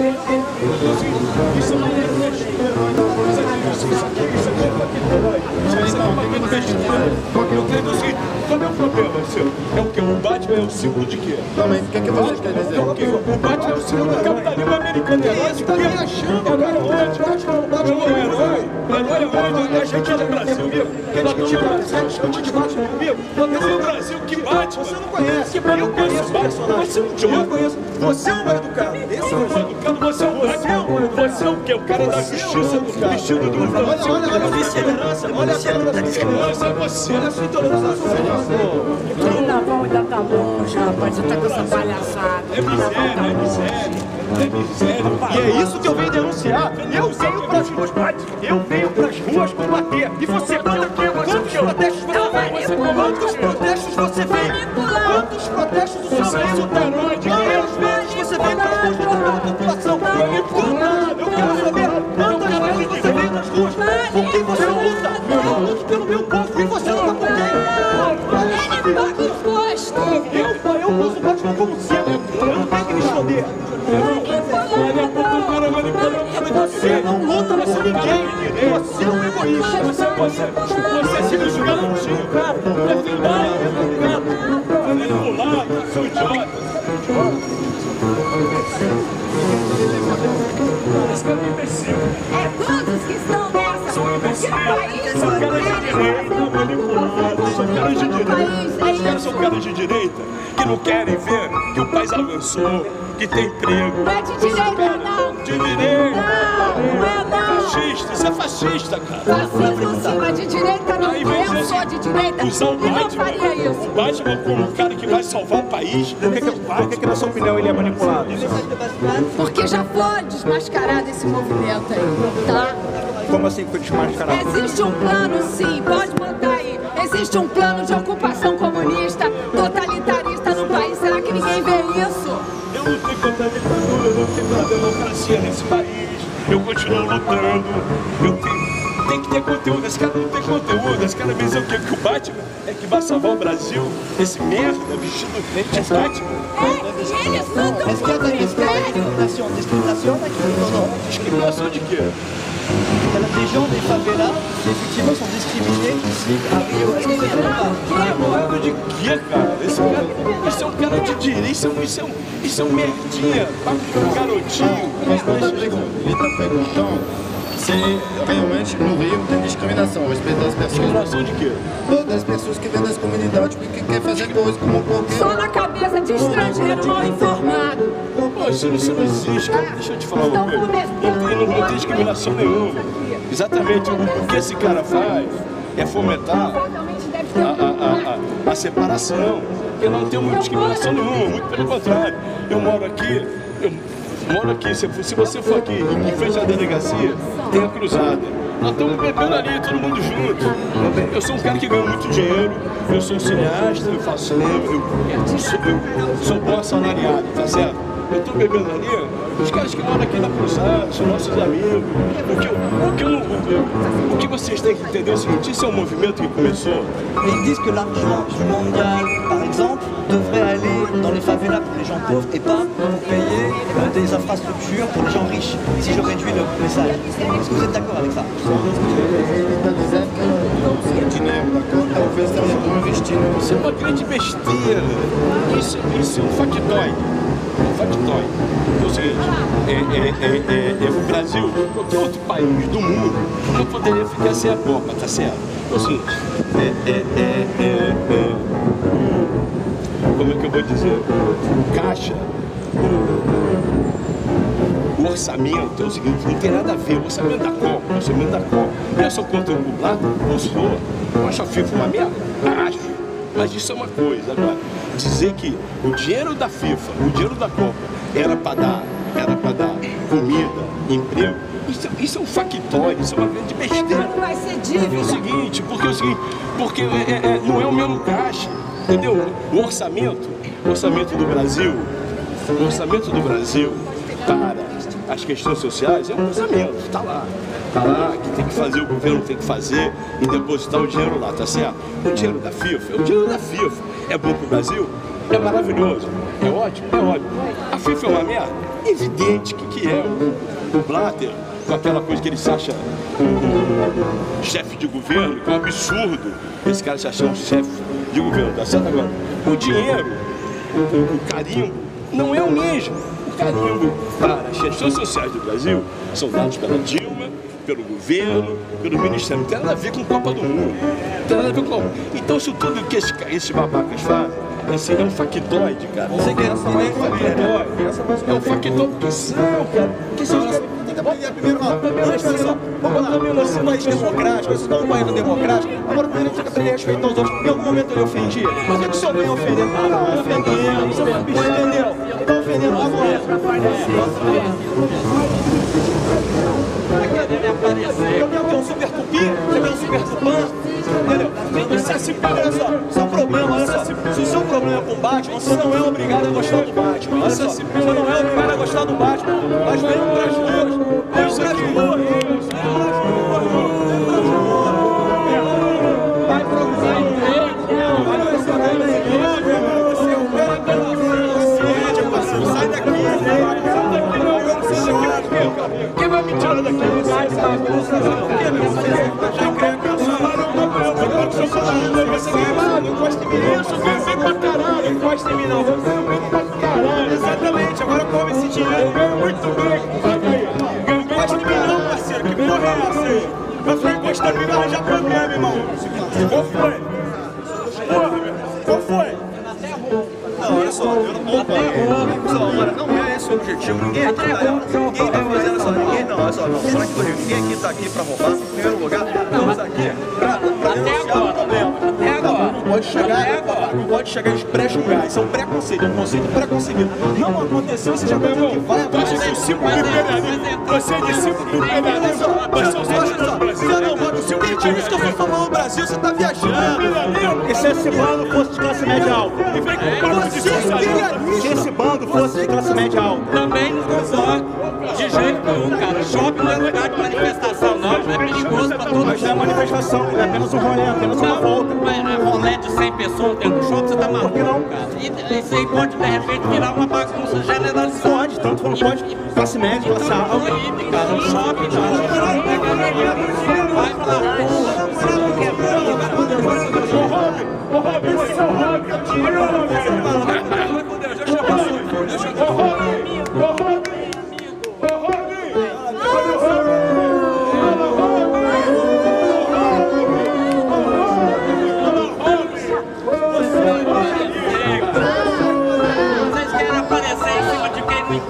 Eu creio o seguinte, qual é o problema, seu? É o que? O Batman é o símbolo de quê? Também, o que, é que você quer dizer? É o quê? O Batman é o símbolo do capitalismo americano. Herói de quê? É o herói onde? É o herói. Herói onde? A gente é do Brasil, viu? Nós estamos no Brasil, eu te bato comigo. Nós estamos no Brasil, que Batman? Você não conhece. Eu não conheço Batman. Você é um Eu idiota. conheço. Você é um educado. Esse é o Educado, você é um Batman. Você é o quê? O cara da justiça do vestido do Olha, olha, olha a intolerância. Olha a intolerância. É você. Olha a sua intolerância. Tá bom, já tá bom, rapaz, você tá com essa palhaçada. É miséria, é miséria. E é isso que eu venho denunciar. Eu venho pras ruas, eu venho pras ruas combater. E você manda o quê? Quantos protestos você vem? Quantos protestos você vem? Quantos protestos o Quantas vezes você vem pras ruas a população? Quantas? Eu quero saber quantas vezes você vem nas ruas? Por você luta? Eu luto pelo meu povo e você luta Você egoísta. Você, você, você é filho de galantinho, cara. É idiota. Esse cara imbecil. É todos que estão nessa. Um imbecil. país, Sou cara de direita, manipulado. Sou cara de direita. Os caras são caras de direita que não querem ver que o país avançou, que tem emprego. Não é de direita, não. De direita. Não, não. Fascista, isso é fascista, cara. Fascismo cima de direita, não. Aí vem Eu sou de direita usar o e não Batman, faria isso. o Batman como um cara que vai salvar o país. Por que, que, por que, que na sua opinião, ele é manipulado? Porque já foi desmascarado esse movimento aí, tá? Como assim foi desmascarado? Existe um plano, sim, pode botar aí. Existe um plano de ocupação comunista, totalitarista no país. Será que ninguém vê isso? Eu lutei contra a ditadura, eu lutei pela democracia nesse país. Eu continuo lutando. Eu tenho, tem que ter conteúdo. Esse cara não tem conteúdo. Esse cara dizer o quê? Que o Batman é que vai salvar o Brasil. Esse merda vestido de Batman. É, eles mandam Est-ce qu'il y a pro des- est-ce qu'il y a des ministério. discriminations Discrimination aqui. Discriminação de quê? Il y a des gens des favelas qui effectivement sont discriminés ici à Rio. Est-ce que ou pas Namorado de quê, cara? Esse cara, isso é um cara de direita, isso é um, isso é um, isso é um merdinha, garotinho. Mas ele está perguntando se realmente no Rio tem discriminação a respeito das pessoas. Discriminação de quê? Das pessoas que vêm das comunidades porque quer fazer coisas como qualquer Só na cabeça de estrangeiro mal informado. Isso, não existe, cara. Deixa eu te falar uma Estão coisa. Não, não, não tem discriminação nenhuma. Exatamente. O, que esse cara faz é fomentar a, a, a, a separação. Eu não tenho discriminação nenhuma, muito pelo contrário. Eu moro aqui, eu moro aqui. Se, se você for aqui em frente à delegacia, tem a cruzada. Nós estamos bebendo ali, todo mundo junto. Eu sou um cara que ganha muito dinheiro, eu sou cineasta, eu faço cinema, eu, eu sou, eu sou bom assalariado, tá certo? Bebendo ali, os caras que moram aqui na cruzada, são nossos amigos. O que, eu- o, que eu não- o, o que vocês têm que entender é o seguinte, isso é um movimento que começou Mais ils disent que l'argent du mondial, par exemple, devrait aller dans les favelas pour les gens pauvres et pas pour payer euh, des infrastructures pour les gens riches. Si je réduis le message. Est-ce que vous êtes d'accord avec ça? É uma grande besteira. Isso, isso é um É o seguinte, é, é, é, é, é o Brasil, qualquer outro país do mundo, não poderia ficar sem a Copa, tá certo? É o seguinte, é, é, como é que eu vou dizer? O caixa, o orçamento é o seguinte, não tem nada a ver, o orçamento da Copa, o orçamento da Copa. Eu sou contra o dublado? Não sou. Eu acho a FIFA uma merda? Acho. Mas isso é uma coisa. Agora, dizer que o dinheiro da FIFA, o dinheiro da Copa, era para dar, era para dar comida, emprego, isso, é- isso é um factório, isso é uma grande besteira. Não vai ser É o dívida. seguinte, porque é o seguinte, porque é- é- é- não é o mesmo caixa, entendeu? O orçamento, o orçamento do Brasil, o orçamento do Brasil para as questões sociais é um orçamento, está lá. Está lá, que tem que fazer, o governo tem que fazer e depositar o dinheiro lá, tá certo? O dinheiro da FIFA, é o dinheiro da FIFA. É bom para o Brasil? É maravilhoso. É ótimo, é ótimo. A FIFA é uma merda? Evidente que, que é. O Blatter, com aquela coisa que ele se acha chefe de governo, que é um absurdo esse cara se achar um chefe de governo, tá certo agora? O dinheiro, o, o carimbo, não é o mesmo. O carimbo para as questões sociais do Brasil são dados pela Dilma, pelo governo, pelo Ministério. Não tem nada a ver com Copa do Mundo. Não tem nada a ver com. Então, isso tudo que esses, esses babacas fazem, assim, é um factoide, cara. Você quer essa É um factoide. É um factoide que são, cara. Que são aprender primeiro, ó. Primeiro, só. Vamos lá. Você é um país democrático, estão num país democrático. Agora, primeiro, você tem que aprender a respeitar os outros. Em algum momento eu lhe ofendi. Por que o senhor vem ofendendo? Ah, não, ofendendo. Você não entendeu? Tá ofendendo agora. Eu tenho um super tupi, você tem um super tupã. Entendeu? Isso é assim, olha só, seu problema, olha só. Se o seu problema é com o Batman, você não é obrigado a gostar do Batman. Olha só, você não é obrigado a gostar do Batman. Mas vem pras ruas, vem pras ruas, encosta em mim não. Isso, vem vem pra caralho. Exatamente, agora come esse dinheiro. Ganha muito bem. Ganha Encosta em mim não, parceiro. Que porra é essa aí? Vai ficar encostando em mim, vai arranjar problema, irmão. Qual foi? Porra. Qual foi? Não, olha só, eu não vou Pessoal, olha, não é esse o objetivo. Ninguém aqui tá, ninguém tá fazendo não. Só que ninguém aqui tá aqui pra roubar. Em primeiro lugar, estamos aqui pra, pra denunciar o problema. Até agora. Não pode chegar, não pode chegar e pré-julgar. Isso é um preconceito, é um conceito preconcebido. Não aconteceu, você já tá dizendo que vai Você é discípulo do imperialismo. Você é discípulo do imperialismo. Você é o Você não pode se mentir isso que eu fui falando no Brasil, você tá viajando. E se esse bando fosse de classe média alta? E vem com papo de é. Se esse bando fosse de classe média alta? Shopping não é lugar de manifestação, não. É perigoso pra todo Mas não é manifestação, é apenas um rolê, apenas uma volta. Mas é rolê de 100 pessoas dentro do shopping, você tá maluco, não? cara. E isso aí pode, de repente, virar uma bagunça generalizada. Pode, tanto não pode. Classe média, classe alta.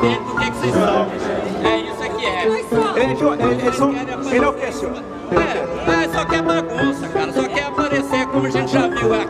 Entende do que, que vocês são. É isso aqui é. Ele, ele, eles são, ele é o que, senhor? É, é, só quer bagunça, cara. Só quer aparecer como a gente já viu a